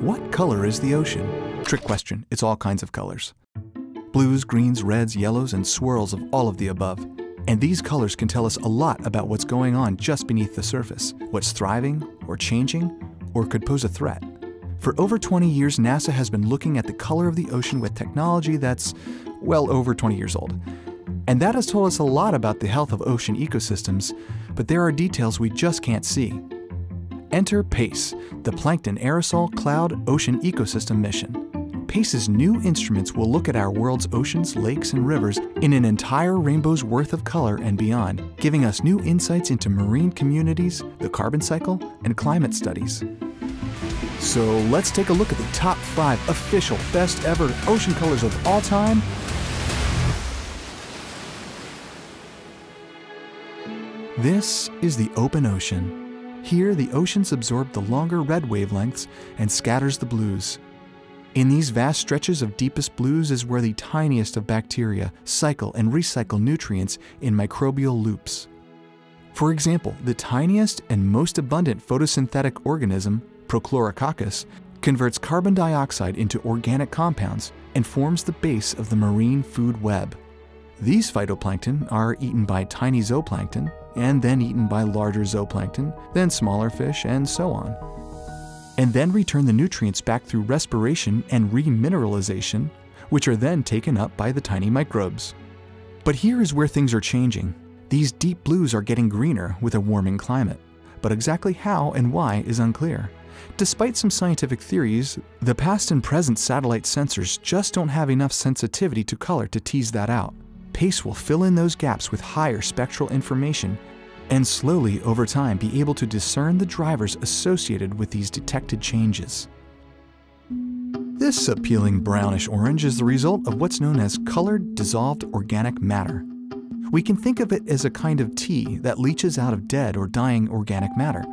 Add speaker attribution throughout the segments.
Speaker 1: What color is the ocean? Trick question, it's all kinds of colors. Blues, greens, reds, yellows, and swirls of all of the above. And these colors can tell us a lot about what's going on just beneath the surface, what's thriving, or changing, or could pose a threat. For over 20 years, NASA has been looking at the color of the ocean with technology that's, well, over 20 years old. And that has told us a lot about the health of ocean ecosystems, but there are details we just can't see. Enter PACE, the Plankton Aerosol Cloud Ocean Ecosystem Mission. PACE's new instruments will look at our world's oceans, lakes, and rivers in an entire rainbow's worth of color and beyond, giving us new insights into marine communities, the carbon cycle, and climate studies. So let's take a look at the top five official best ever ocean colors of all time This is the open ocean. Here, the oceans absorb the longer red wavelengths and scatters the blues. In these vast stretches of deepest blues is where the tiniest of bacteria cycle and recycle nutrients in microbial loops. For example, the tiniest and most abundant photosynthetic organism, Prochlorococcus, converts carbon dioxide into organic compounds and forms the base of the marine food web. These phytoplankton are eaten by tiny zooplankton and then eaten by larger zooplankton, then smaller fish, and so on. And then return the nutrients back through respiration and remineralization, which are then taken up by the tiny microbes. But here is where things are changing. These deep blues are getting greener with a warming climate, but exactly how and why is unclear. Despite some scientific theories, the past and present satellite sensors just don't have enough sensitivity to color to tease that out. PACE will fill in those gaps with higher spectral information and slowly over time be able to discern the drivers associated with these detected changes. This appealing brownish orange is the result of what's known as colored dissolved organic matter. We can think of it as a kind of tea that leaches out of dead or dying organic matter,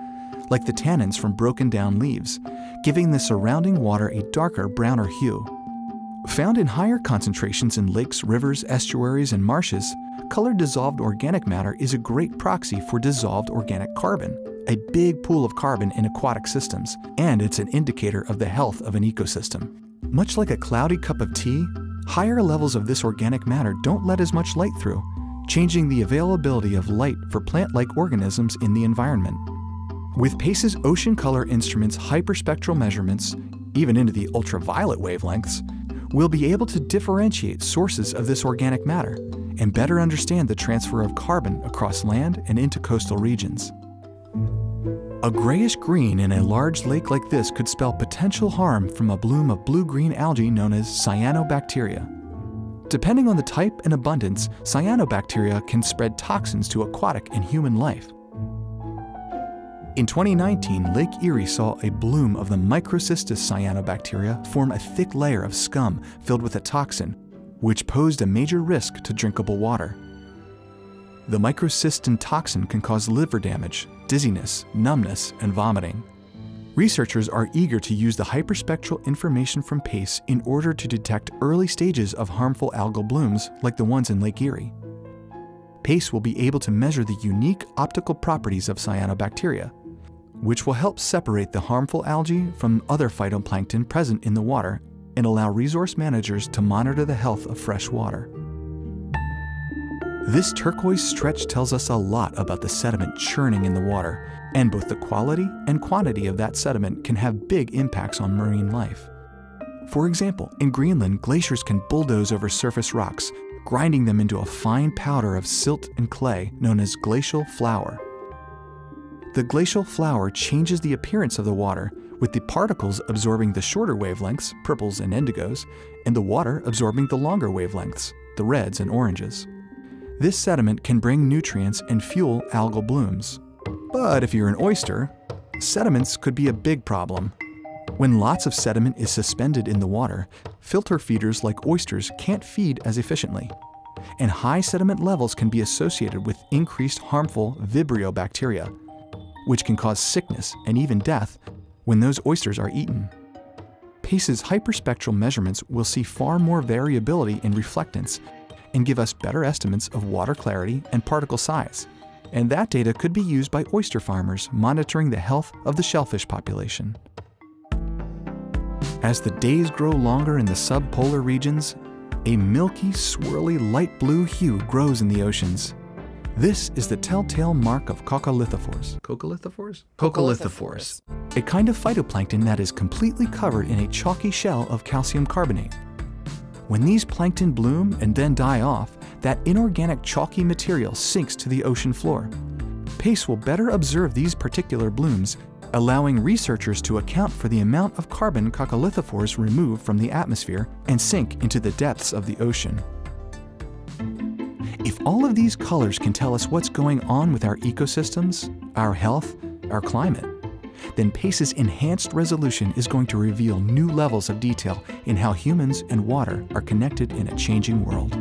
Speaker 1: like the tannins from broken down leaves, giving the surrounding water a darker browner hue. Found in higher concentrations in lakes, rivers, estuaries, and marshes, colored dissolved organic matter is a great proxy for dissolved organic carbon, a big pool of carbon in aquatic systems, and it's an indicator of the health of an ecosystem. Much like a cloudy cup of tea, higher levels of this organic matter don't let as much light through, changing the availability of light for plant-like organisms in the environment. With PACE's ocean color instruments hyperspectral measurements, even into the ultraviolet wavelengths, we'll be able to differentiate sources of this organic matter and better understand the transfer of carbon across land and into coastal regions. A grayish green in a large lake like this could spell potential harm from a bloom of blue-green algae known as cyanobacteria. Depending on the type and abundance, cyanobacteria can spread toxins to aquatic and human life. In 2019, Lake Erie saw a bloom of the Microcystis cyanobacteria form a thick layer of scum filled with a toxin, which posed a major risk to drinkable water. The microcystin toxin can cause liver damage, dizziness, numbness, and vomiting. Researchers are eager to use the hyperspectral information from PACE in order to detect early stages of harmful algal blooms like the ones in Lake Erie. PACE will be able to measure the unique optical properties of cyanobacteria, which will help separate the harmful algae from other phytoplankton present in the water and allow resource managers to monitor the health of fresh water. This turquoise stretch tells us a lot about the sediment churning in the water, and both the quality and quantity of that sediment can have big impacts on marine life. For example, in Greenland, glaciers can bulldoze over surface rocks, grinding them into a fine powder of silt and clay known as glacial flour. The glacial flour changes the appearance of the water, with the particles absorbing the shorter wavelengths, purples and indigos, and the water absorbing the longer wavelengths, the reds and oranges. This sediment can bring nutrients and fuel algal blooms. But if you're an oyster, sediments could be a big problem. When lots of sediment is suspended in the water, filter feeders like oysters can't feed as efficiently. And high sediment levels can be associated with increased harmful Vibrio bacteria, which can cause sickness and even death when those oysters are eaten. PACE's hyperspectral measurements will see far more variability in reflectance and give us better estimates of water clarity and particle size. And that data could be used by oyster farmers monitoring the health of the shellfish population. As the days grow longer in the subpolar regions, a milky, swirly light blue hue grows in the oceans. This is the telltale mark of coccolithophores.
Speaker 2: Coccolithophores?
Speaker 1: Coccolithophores. A kind of phytoplankton that is completely covered in a chalky shell of calcium carbonate. When these plankton bloom and then die off, that inorganic chalky material sinks to the ocean floor. PACE will better observe these particular blooms, allowing researchers to account for the amount of carbon coccolithophores remove from the atmosphere and sink into the depths of the ocean. All of these colors can tell us what's going on with our ecosystems, our health, our climate, then PACE's enhanced resolution is going to reveal new levels of detail in how humans and water are connected in a changing world.